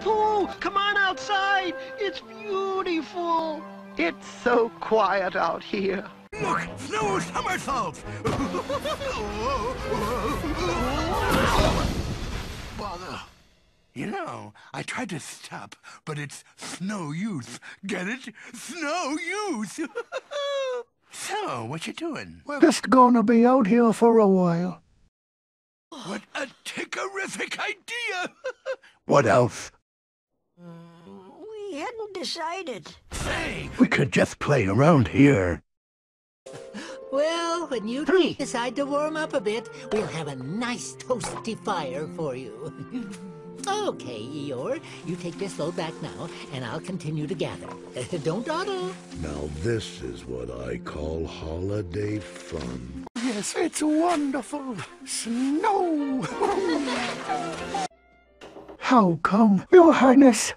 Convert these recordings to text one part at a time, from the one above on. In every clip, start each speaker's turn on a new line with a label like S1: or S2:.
S1: Pooh, come on outside. It's beautiful.
S2: It's so quiet out here.
S3: Look, snow somersaults! Bother. You know, I tried to stop, but it's snow youth. Get it? Snow youth! so, what you doing?
S4: Just gonna be out here for a while.
S3: What a terrific idea!
S4: What else?
S5: Mm, we hadn't decided.
S3: Say,
S4: We could just play around here.
S6: Well, when you three decide to warm up a bit, we'll have a nice toasty fire for you. okay, Eeyore, you take this load back now, and I'll continue to gather. Don't dawdle.
S7: Now this is what I call holiday fun.
S4: Yes, it's wonderful. Snow. How come, Your Highness?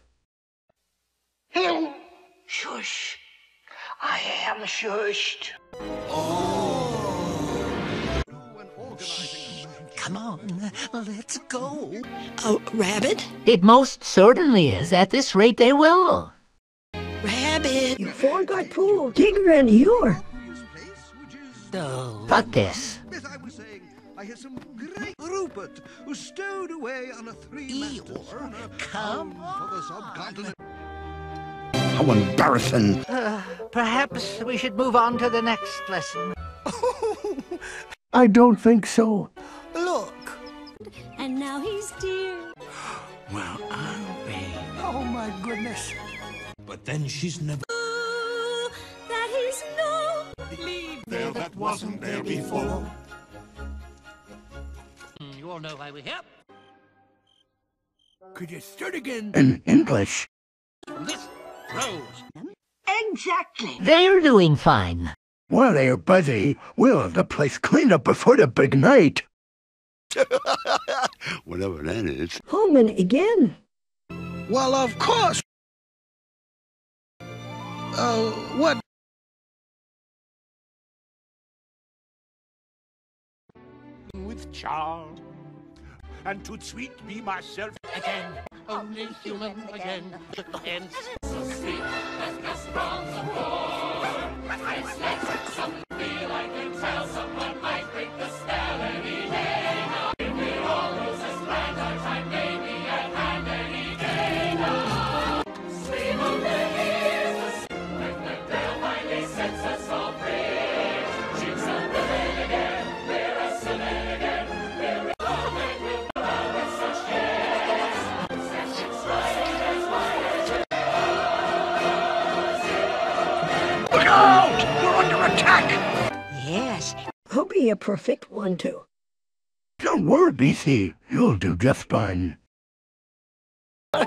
S2: Shush. I am shushed. Oh.
S6: Come on, let's go.
S5: A rabbit?
S6: It most certainly is. At this rate, they will.
S5: Rabbit! You forgot Pooh, Tigger, and Eeyore.
S6: Oh, fuck this.
S8: As I was saying, I hear some great Rupert, who stowed away on a three-masted
S6: Eeyore,
S8: schooner
S6: come
S8: bound for the subcontinent.
S4: How embarrassing.
S6: Uh, perhaps we should move on to the next lesson.
S4: I don't think so.
S3: look!
S5: And now he's dear.
S3: Well, I'll be.
S4: Oh my goodness.
S3: But then she's never.
S5: that he's no.
S3: There that wasn't there before.
S6: You all know why we're here.
S3: Could you start again?
S4: In English.
S6: This Rose.
S5: Exactly.
S6: They're doing fine.
S4: Well, there, Buzzy. We'll have the place cleaned up before the big night.
S7: Whatever that is.
S5: Home again.
S8: Well, of course. Uh, what?
S3: With charm. And to sweet me myself again. Only human again. Hence.
S4: Look
S5: be a perfect one, too.
S4: Don't worry, BC. You'll do just fine.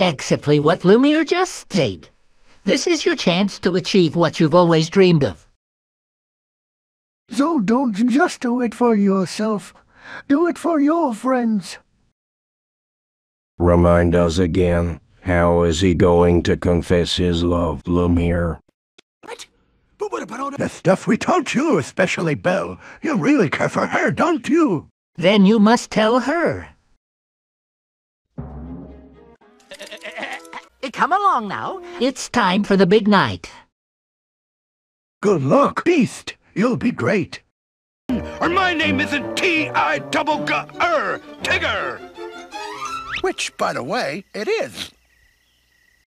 S6: Exactly what Lumiere just said. This is your chance to achieve what you've always dreamed of.
S4: So don't just do it for yourself. Do it for your friends.
S9: Remind us again. How is he going to confess his love, Lumiere?
S3: What? But what about all the...
S4: The stuff we taught you, especially Belle. You really care for her, don't you?
S6: Then you must tell her. Eh, eh, eh, come along now. It's time for the big night.
S4: Good luck, Beast. You'll be great.
S3: Or my name isn't T-I-double-G-R, Tigger! Which, by the way, it is.